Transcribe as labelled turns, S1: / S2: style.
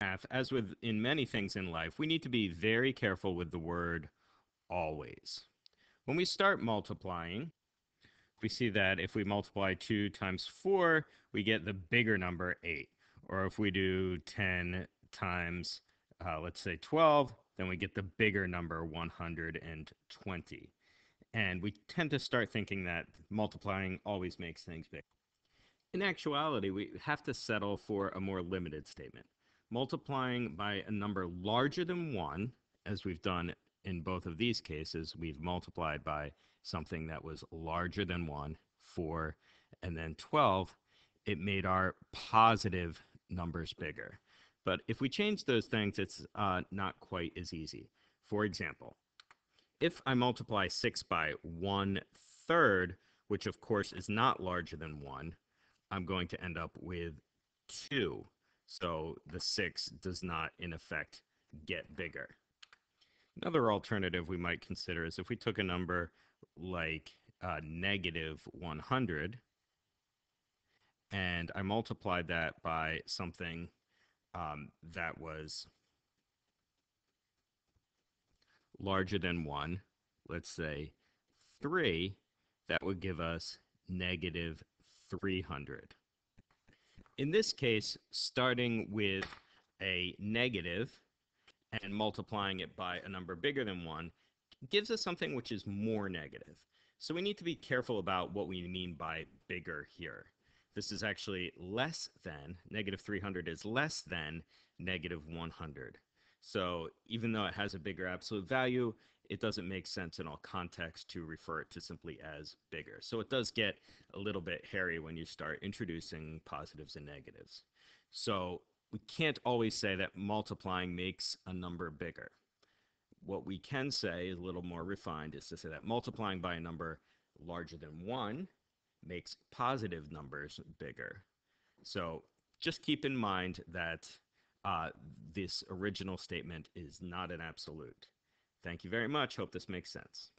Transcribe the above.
S1: math, as with in many things in life, we need to be very careful with the word always. When we start multiplying, we see that if we multiply 2 times 4, we get the bigger number 8. Or if we do 10 times, uh, let's say 12, then we get the bigger number 120. And we tend to start thinking that multiplying always makes things big. In actuality, we have to settle for a more limited statement. Multiplying by a number larger than 1, as we've done in both of these cases, we've multiplied by something that was larger than 1, 4, and then 12, it made our positive numbers bigger. But if we change those things, it's uh, not quite as easy. For example, if I multiply 6 by 1 third, which of course is not larger than 1, I'm going to end up with 2. So the 6 does not, in effect, get bigger. Another alternative we might consider is if we took a number like uh, negative 100 and I multiplied that by something um, that was larger than 1, let's say 3, that would give us negative 300. In this case, starting with a negative and multiplying it by a number bigger than 1 gives us something which is more negative. So we need to be careful about what we mean by bigger here. This is actually less than, negative 300 is less than negative 100. So even though it has a bigger absolute value, it doesn't make sense in all contexts to refer it to simply as bigger. So it does get a little bit hairy when you start introducing positives and negatives. So we can't always say that multiplying makes a number bigger. What we can say, is a little more refined, is to say that multiplying by a number larger than 1 makes positive numbers bigger. So just keep in mind that uh, this original statement is not an absolute. Thank you very much. Hope this makes sense.